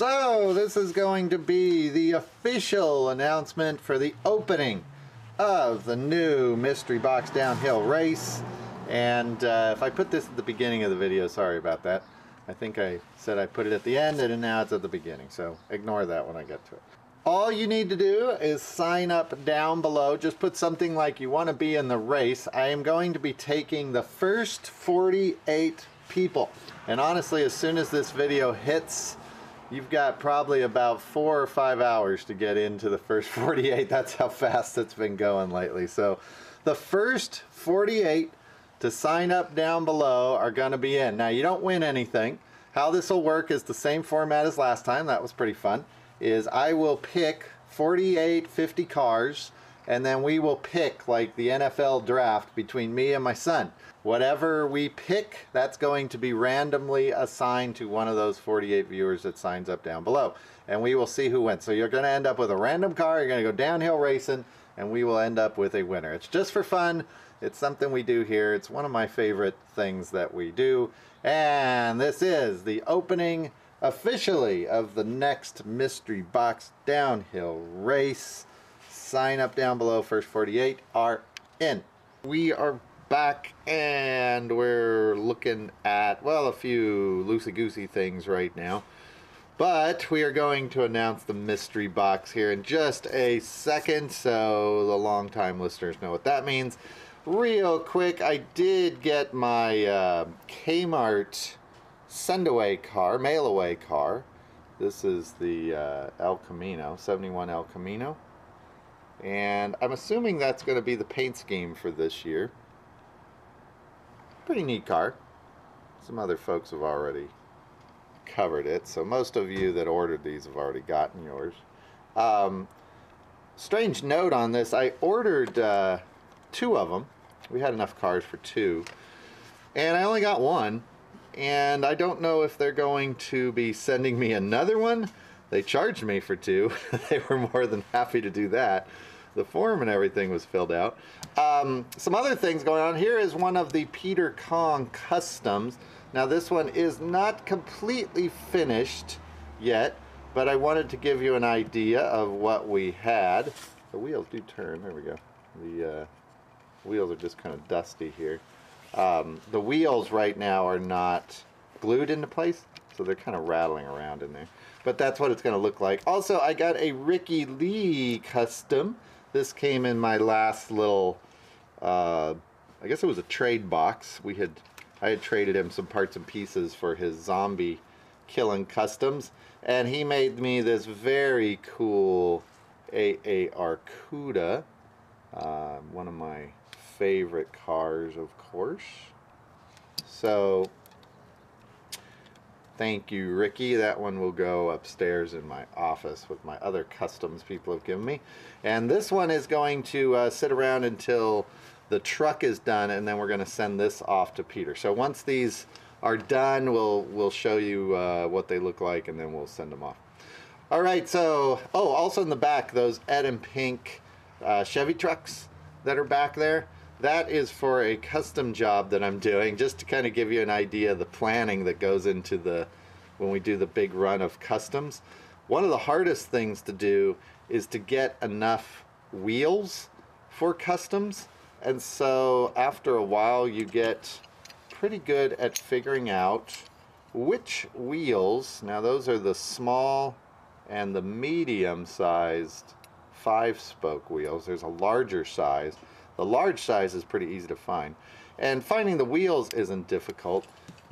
So this is going to be the official announcement for the opening of the new Mystery Box Downhill Race. And uh, if I put this at the beginning of the video, sorry about that. I think I said I put it at the end and now it's at the beginning. So ignore that when I get to it. All you need to do is sign up down below. Just put something like you want to be in the race. I am going to be taking the first 48 people. And honestly, as soon as this video hits you've got probably about four or five hours to get into the first 48. That's how fast it's been going lately. So the first 48 to sign up down below are going to be in. Now you don't win anything. How this will work is the same format as last time. That was pretty fun. Is I will pick 48, 50 cars and then we will pick like the NFL draft between me and my son. Whatever we pick, that's going to be randomly assigned to one of those 48 viewers that signs up down below. And we will see who wins. So you're going to end up with a random car, you're going to go downhill racing, and we will end up with a winner. It's just for fun. It's something we do here. It's one of my favorite things that we do. And this is the opening officially of the next Mystery Box Downhill Race. Sign up down below. First 48 are in. We are back and we're looking at, well, a few loosey-goosey things right now. But we are going to announce the mystery box here in just a second, so the long-time listeners know what that means. Real quick, I did get my uh, Kmart send-away car, mail-away car. This is the uh, El Camino, 71 El Camino. And I'm assuming that's going to be the paint scheme for this year. Pretty neat car. Some other folks have already covered it, so most of you that ordered these have already gotten yours. Um, strange note on this, I ordered uh, two of them. We had enough cars for two. And I only got one. And I don't know if they're going to be sending me another one. They charged me for two. they were more than happy to do that the form and everything was filled out. Um, some other things going on. Here is one of the Peter Kong customs. Now this one is not completely finished yet, but I wanted to give you an idea of what we had. The wheels do turn, there we go. The uh, wheels are just kind of dusty here. Um, the wheels right now are not glued into place, so they're kind of rattling around in there. But that's what it's going to look like. Also, I got a Ricky Lee custom. This came in my last little, uh, I guess it was a trade box. We had, I had traded him some parts and pieces for his zombie killing customs. And he made me this very cool AAR Arcuda. Uh, one of my favorite cars, of course. So Thank you, Ricky. That one will go upstairs in my office with my other customs people have given me. And this one is going to uh, sit around until the truck is done and then we're going to send this off to Peter. So once these are done, we'll, we'll show you uh, what they look like and then we'll send them off. All right, so, oh, also in the back, those Ed and Pink uh, Chevy trucks that are back there, that is for a custom job that I'm doing just to kind of give you an idea of the planning that goes into the when we do the big run of customs. One of the hardest things to do is to get enough wheels for customs and so after a while you get pretty good at figuring out which wheels, now those are the small and the medium sized five spoke wheels, there's a larger size the large size is pretty easy to find. And finding the wheels isn't difficult,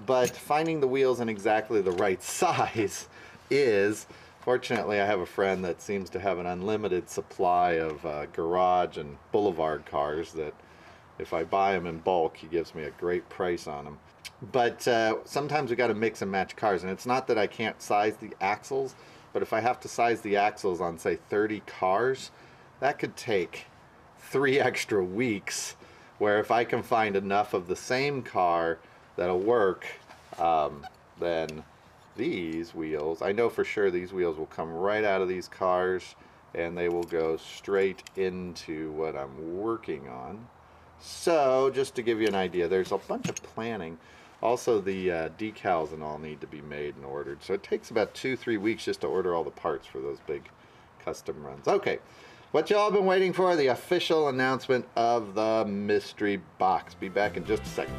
but finding the wheels in exactly the right size is. Fortunately, I have a friend that seems to have an unlimited supply of uh, garage and boulevard cars that if I buy them in bulk, he gives me a great price on them. But uh, sometimes we got to mix and match cars, and it's not that I can't size the axles, but if I have to size the axles on, say, 30 cars, that could take three extra weeks where if I can find enough of the same car that'll work, um, then these wheels, I know for sure these wheels will come right out of these cars and they will go straight into what I'm working on. So just to give you an idea, there's a bunch of planning. Also, the uh, decals and all need to be made and ordered. So it takes about two, three weeks just to order all the parts for those big custom runs. Okay, what y'all been waiting for, the official announcement of the mystery box. Be back in just a second.